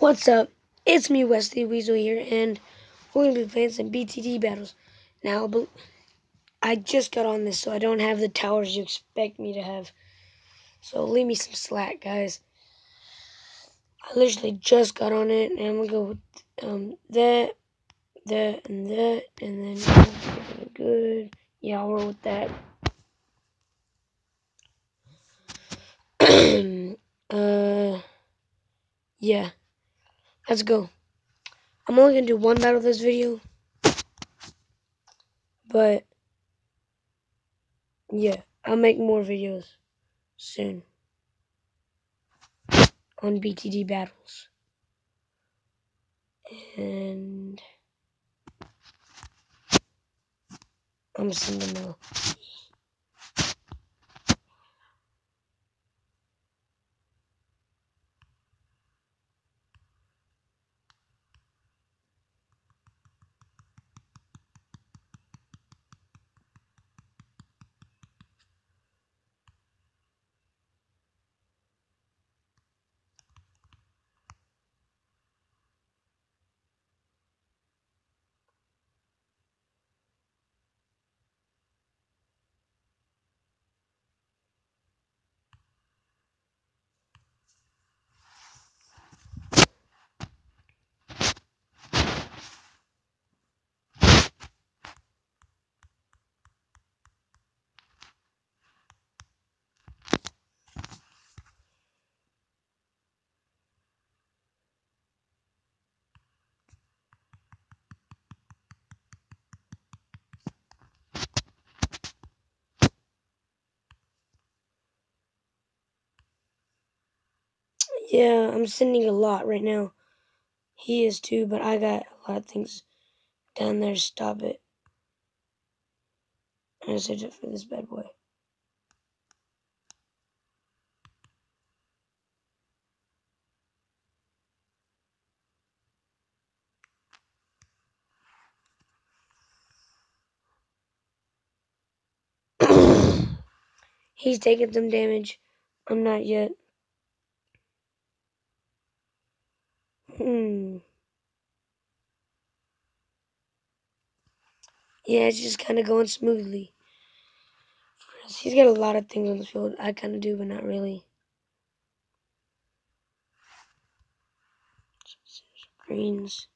What's up? It's me, Wesley Weasel here, and we're going to be playing some BTD battles. Now, I just got on this, so I don't have the towers you expect me to have. So leave me some slack, guys. I literally just got on it, and I'm going to go with um, that, that, and that, and then good. Yeah, I'll roll with that. uh, yeah. Let's go. I'm only going to do one battle this video. But, yeah, I'll make more videos soon on BTD battles. And I'm sending them Yeah, I'm sending a lot right now. He is too, but I got a lot of things down there stop it. I'm gonna search it for this bad boy. He's taking some damage. I'm not yet. Hmm. Yeah, it's just kind of going smoothly. He's got a lot of things on the field. I kind of do, but not really. Greens.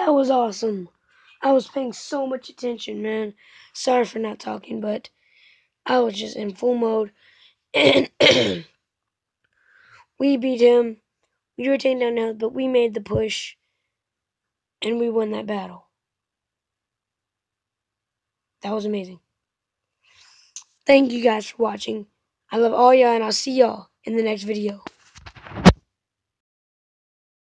That was awesome. I was paying so much attention, man. Sorry for not talking, but I was just in full mode. And we beat him. We were taken down now, but we made the push. And we won that battle. That was amazing. Thank you guys for watching. I love all y'all, and I'll see y'all in the next video.